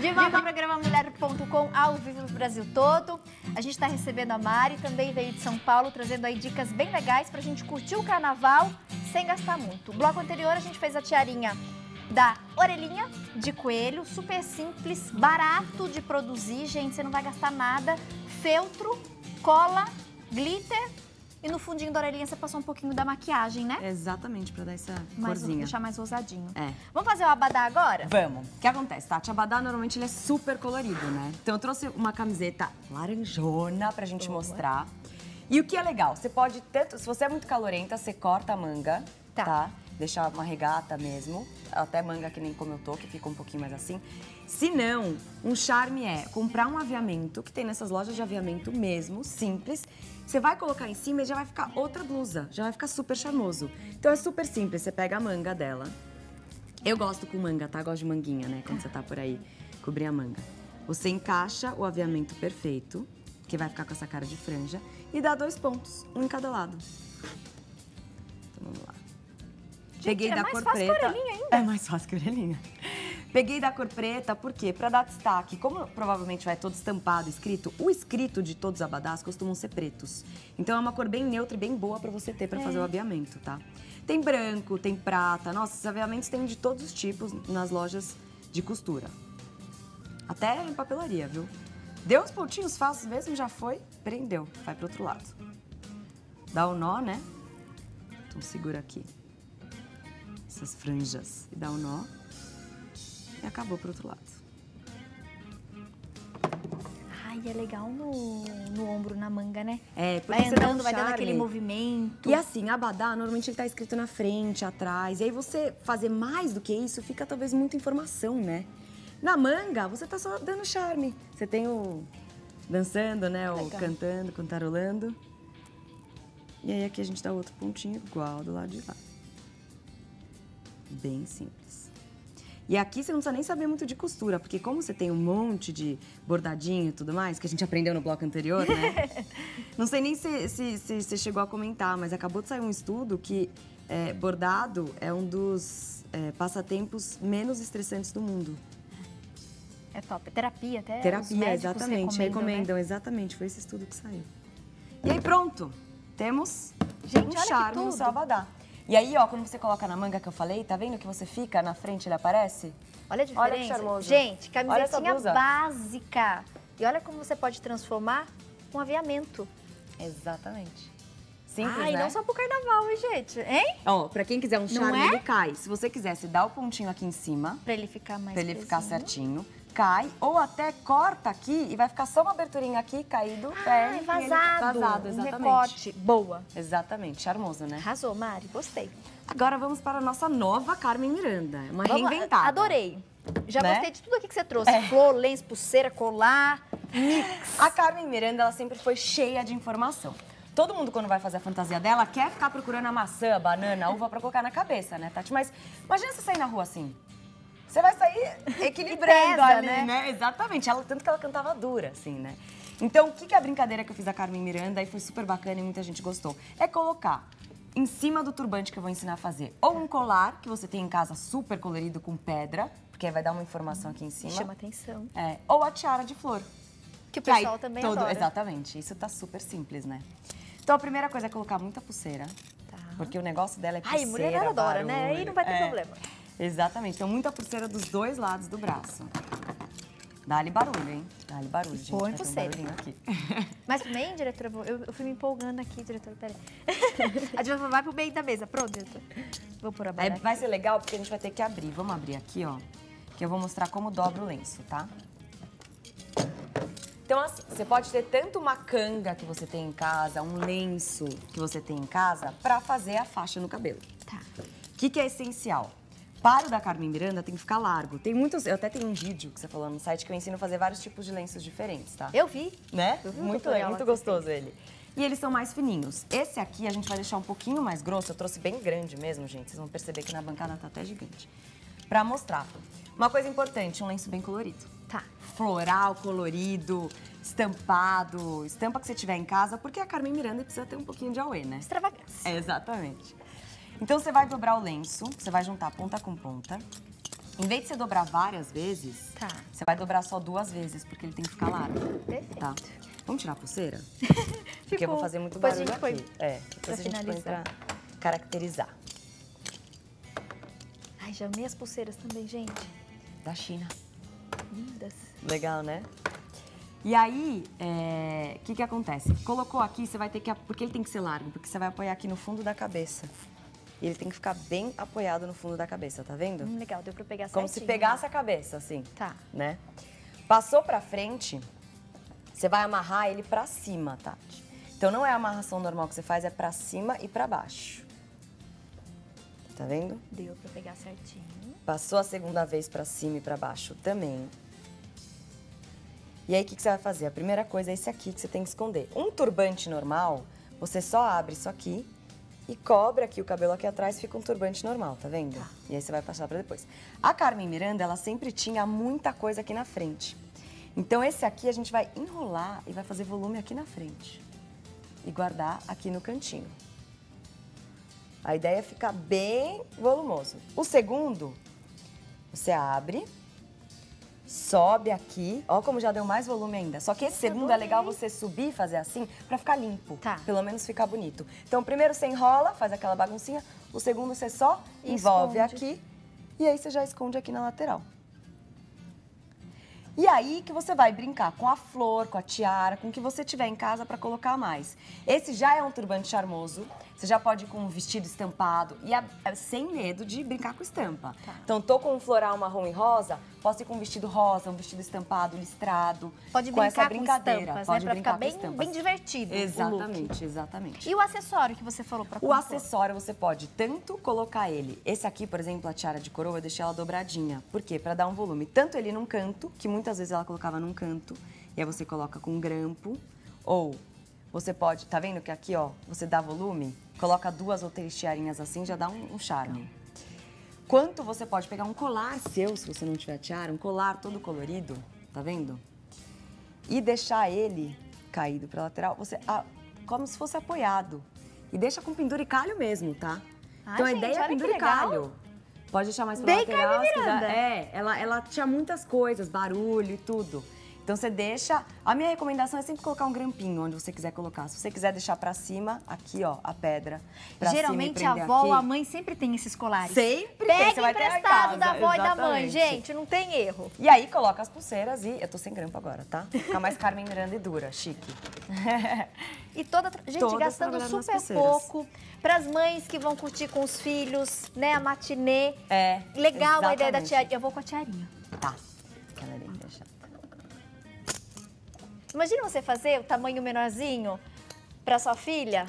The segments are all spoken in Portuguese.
De volta ao programa Mulher.com, ao vivo no Brasil todo. A gente está recebendo a Mari, também veio de São Paulo, trazendo aí dicas bem legais para a gente curtir o carnaval sem gastar muito. No bloco anterior, a gente fez a tiarinha da orelhinha de coelho, super simples, barato de produzir, gente, você não vai gastar nada. Feltro, cola, glitter e no fundinho da orelhinha você passou um pouquinho da maquiagem, né? Exatamente, pra dar essa Mais, corzinha. deixar mais ousadinho. É. Vamos fazer o abadá agora? Vamos. O que acontece, Tati? Abadá normalmente ele é super colorido, né? Então eu trouxe uma camiseta laranjona pra gente Boa. mostrar. E o que é legal, você pode tanto, se você é muito calorenta, você corta a manga, Tá. tá? Deixar uma regata mesmo, até manga que nem como eu tô, que fica um pouquinho mais assim. Se não, um charme é comprar um aviamento, que tem nessas lojas de aviamento mesmo, simples. Você vai colocar em cima e já vai ficar outra blusa, já vai ficar super charmoso. Então é super simples, você pega a manga dela, eu gosto com manga, tá? Gosto de manguinha, né? Quando você tá por aí, cobrir a manga. Você encaixa o aviamento perfeito, que vai ficar com essa cara de franja, e dá dois pontos, um em cada lado. Peguei é da mais cor fácil que a preta. orelhinha ainda. É mais fácil que orelhinha. Peguei da cor preta, por quê? Pra dar destaque. Como provavelmente vai todo estampado, escrito, o escrito de todos os abadás costumam ser pretos. Então é uma cor bem neutra e bem boa pra você ter pra fazer o aviamento, tá? Tem branco, tem prata. Nossa, esses aviamentos tem de todos os tipos nas lojas de costura. Até em papelaria, viu? Deu os pontinhos falsos mesmo, já foi, prendeu. Vai pro outro lado. Dá o nó, né? Então segura aqui essas franjas e dá o nó e acabou pro outro lado. Ai, é legal no, no ombro, na manga, né? É, porque Vai um andando, vai dando aquele movimento. E assim, abadá, normalmente ele tá escrito na frente, atrás. E aí você fazer mais do que isso, fica talvez muita informação, né? Na manga, você tá só dando charme. Você tem o dançando, né? O Legal. cantando, cantarolando. E aí aqui a gente dá outro pontinho igual do lado de lá. Bem simples. E aqui você não precisa nem saber muito de costura, porque como você tem um monte de bordadinho e tudo mais, que a gente aprendeu no bloco anterior, né? não sei nem se, se, se você chegou a comentar, mas acabou de sair um estudo que é, bordado é um dos é, passatempos menos estressantes do mundo. É top. Terapia até. Terapia, exatamente. recomendam, Recomendam, né? exatamente. Foi esse estudo que saiu. E aí, pronto. Temos Gente, um charme no tudo. E aí, ó, quando você coloca na manga que eu falei, tá vendo que você fica na frente ele aparece? Olha a diferença. Olha que charmoso. Gente, camisetinha básica. E olha como você pode transformar um aviamento. Exatamente. Simples, Ai, né? não só pro carnaval, hein, gente? Hein? Ó, pra quem quiser um charme, é? ele cai. Se você quisesse dar o pontinho aqui em cima, Pra ele ficar mais pra ele ficar certinho, cai. Ou até corta aqui e vai ficar só uma aberturinha aqui, caído. Ai, pé, e ele- vazado. Vazado, um exatamente. decote. Boa. Exatamente, charmoso, né? Arrasou, Mari. Gostei. Agora vamos para a nossa nova Carmen Miranda. Uma Vamos- reinventada. Adorei. Já Né? gostei de tudo aqui que você trouxe. É. Flor, lenço, pulseira, colar. A Carmen Miranda, ela sempre foi cheia de informação. Todo mundo, quando vai fazer a fantasia dela, quer ficar procurando a maçã, a banana, a uva pra colocar na cabeça, né, Tati? Mas imagina você sair na rua assim. Você vai sair equilibrando ali, né? né? Exatamente. Ela, tanto que ela cantava dura, assim, né? Então, o que, que é a brincadeira que eu fiz da Carmen Miranda e foi super bacana e muita gente gostou? É colocar em cima do turbante que eu vou ensinar a fazer ou um colar que você tem em casa super colorido com pedra, porque vai dar uma informação aqui em cima. Chama atenção. É, ou a tiara de flor. Que o Que pessoal também todo- adora. Exatamente, isso tá super simples, né? Então a primeira coisa é colocar muita pulseira, Tá. porque o negócio dela é pulseira, Ai, mulher adora, né? barulho. Aí não vai ter É, problema. Exatamente, então muita pulseira dos dois lados do braço. Dá-lhe barulho, hein? Dá-lhe barulho, gente. Põe um pulseira. barulhinho aqui. Mas também, diretora, eu eu, fui me empolgando aqui, diretora, peraí. a diretora vai pro meio da mesa. Pronto, diretora. Vou pôr a barra. vai ser legal porque a gente vai ter que abrir. Vamos abrir aqui, ó. Que eu vou mostrar como dobra o lenço, tá? Então, assim, você pode ter tanto uma canga que você tem em casa, um lenço que você tem em casa, pra fazer a faixa no cabelo. Tá. O que, que é essencial? Para o da Carmen Miranda tem que ficar largo. Tem muitos. Eu até tenho um vídeo que você falou no site que eu ensino a fazer vários tipos de lenços diferentes, tá? Eu vi. Né? Eu vi Muito, tutorial muito gostoso ele. E eles são mais fininhos. Esse aqui a gente vai deixar um pouquinho mais grosso. Eu trouxe bem grande mesmo, gente. Vocês vão perceber que na bancada tá até gigante. Pra mostrar. Uma coisa importante, um lenço bem colorido. Tá. Floral, colorido, estampado, estampa que você tiver em casa, porque a Carmen Miranda precisa ter um pouquinho de auê, né? Extravagância. É, exatamente. Então você vai dobrar o lenço, você vai juntar ponta com ponta Em vez de você dobrar várias vezes, Tá. você vai dobrar só duas vezes, porque ele tem que ficar largo. Perfeito. Tá? Vamos tirar a pulseira? Porque eu vou fazer muito Depois a barulho gente aqui. É, pra depois a gente finalizar. pra caracterizar. Ai, já amei as pulseiras também, gente. Da China. Lindas. Legal, né? E aí, o que que acontece? Colocou aqui, você vai ter que... Porque ele tem que ser largo, porque você vai apoiar aqui no fundo da cabeça. E ele tem que ficar bem apoiado no fundo da cabeça, tá vendo? Hum, legal, deu pra pegar Como se certinho, pegasse né? a cabeça, assim. Tá. Né? Passou pra frente, você vai amarrar ele pra cima, Tati. Então não é a amarração normal que você faz, é pra cima e pra baixo. Tá vendo? Deu pra pegar certinho. Passou a segunda vez pra cima e pra baixo também. E aí, o que, que você vai fazer? A primeira coisa é esse aqui que você tem que esconder. Um turbante normal, você só abre isso aqui e cobre aqui o cabelo aqui atrás, fica um turbante normal, tá vendo? E aí você vai passar pra depois. A Carmen Miranda, ela sempre tinha muita coisa aqui na frente. Então, esse aqui a gente vai enrolar e vai fazer volume aqui na frente. E guardar aqui no cantinho. A ideia é ficar bem volumoso. O segundo, você abre, sobe aqui. Ó como já deu mais volume ainda. Só que esse segundo é legal você subir e fazer assim pra ficar limpo. Tá. Pelo menos ficar bonito. Então, primeiro você enrola, faz aquela baguncinha. O segundo você só envolve Esconde. aqui. E aí você já esconde aqui na lateral. E aí que você vai brincar com a flor, com a tiara, com o que você tiver em casa para colocar mais. Esse já é um turbante charmoso. Você já pode ir com um vestido estampado e a- é sem medo de brincar com estampa. Tá. Então, tô com um floral marrom e rosa, posso ir com um vestido rosa, um vestido estampado, listrado. Pode com essa brincar com, brincadeira. estampas, pode né? Pra brincar ficar com bem, bem divertido. Exatamente, exatamente. E o acessório que você falou pra O acessório você pode tanto colocar ele. Esse aqui, por exemplo, a tiara de coroa, eu deixei ela dobradinha. Por quê? Pra dar um volume. Tanto ele num canto, que muitas vezes ela colocava num canto, e aí você coloca com um grampo. Ou você pode, tá vendo que aqui, ó, você dá volume? Coloca duas ou três tiarinhas assim, já dá um, um charme. Quanto você pode pegar um colar seu, se você não tiver tiara, um colar todo colorido, tá vendo? E deixar ele caído pra lateral, você ah, como se fosse apoiado. E deixa com penduricalho mesmo, tá? Ai, então a gente, ideia é penduricalho. Pode deixar mais pra Bem lateral. É, ela, ela tinha muitas coisas, barulho e tudo. Então você deixa. A minha recomendação é sempre colocar um grampinho onde você quiser colocar. Se você quiser deixar pra cima, aqui ó, a pedra. Pra Geralmente cima a e avó ou aqui. a mãe sempre tem esses colares. Sempre tem, Pega emprestado da avó e da mãe, exatamente. gente, não tem erro. E aí coloca as pulseiras e. Eu tô sem grampo agora, tá? Fica mais Carmen Miranda e dura, chique. E toda, gente, Todas gastando super pouco. Para as mães que vão curtir com os filhos, né, a matinê. É. Legal a ideia da exatamente. tiarinha. Eu vou com a tiarinha. Tá. Ali, deixa. Imagina você fazer o tamanho menorzinho para sua filha,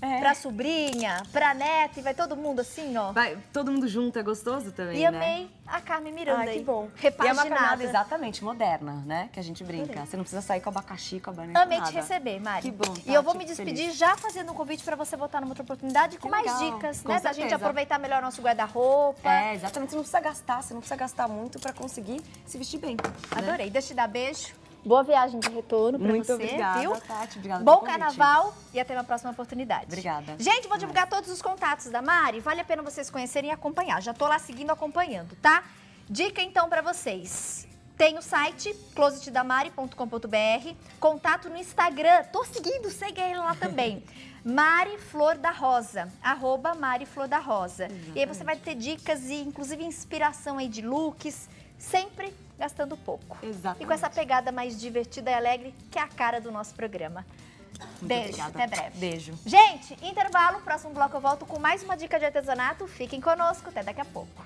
É. pra sobrinha, pra neta, e vai todo mundo assim, ó. Vai, todo mundo junto é gostoso também, E né? amei a Carmen Miranda Ai, que bom. E é uma Repaginada. caminhada exatamente moderna, né? Que a gente brinca. Você não precisa sair com abacaxi, com a banana. Amei te receber, Mari. Que bom, E eu vou Tati, me despedir feliz. já fazendo um convite para você voltar numa outra oportunidade com mais dicas, com né? Da gente certeza. aproveitar melhor nosso guarda-roupa. É, exatamente. Você não precisa gastar, você não precisa gastar muito pra conseguir se vestir bem. né? Adorei. Deixa eu te dar beijo. Boa viagem de retorno Muito você, obrigada, viu? Tati. Obrigada Bom carnaval e até uma próxima oportunidade. Obrigada. Gente, vou divulgar todos os contatos da Mari. Vale a pena vocês conhecerem e acompanhar. Já tô lá seguindo, acompanhando, tá? Dica então pra vocês. Tem o site closetdamari.com.br, contato no Instagram. Tô seguindo, segue ele lá também. Mari Flor da Rosa, arroba Mari Flor da Rosa. E aí você vai ter dicas e inclusive inspiração aí de looks, sempre gastando pouco. Exatamente. E com essa pegada mais divertida e alegre, que é a cara do nosso programa. Muito Beijo, obrigada. até breve. Beijo. Gente, intervalo, próximo bloco eu volto com mais uma dica de artesanato. Fiquem conosco, até daqui a pouco.